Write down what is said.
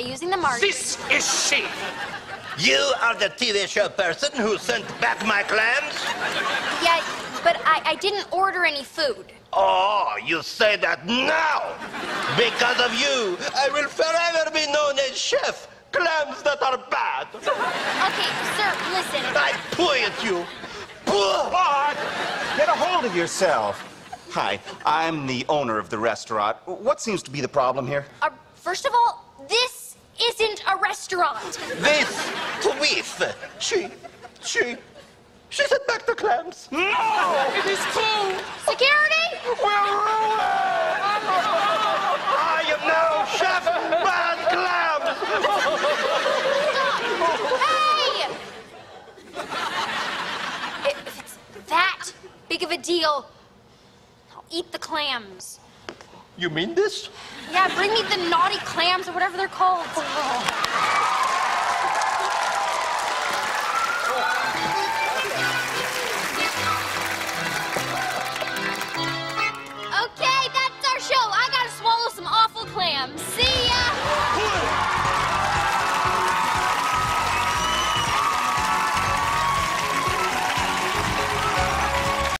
using the margarine. This is she. You are the TV show person who sent back my clams? Yeah, but I, I didn't order any food. Oh, you say that now. Because of you, I will forever be known as chef. Clams that are bad. Okay, sir, listen. I point at you. Puh. What? Get a hold of yourself. Hi, I'm the owner of the restaurant. What seems to be the problem here? Uh, first of all, this isn't a restaurant. This tweef. She, she, she sent back the clams. No! It is true. Security? We're ruined. I am now chef bad clams. Stop. Hey! If it's that big of a deal, I'll eat the clams. You mean this? Yeah, bring me the naughty clams or whatever they're called. Okay, that's our show. I gotta swallow some awful clams. See!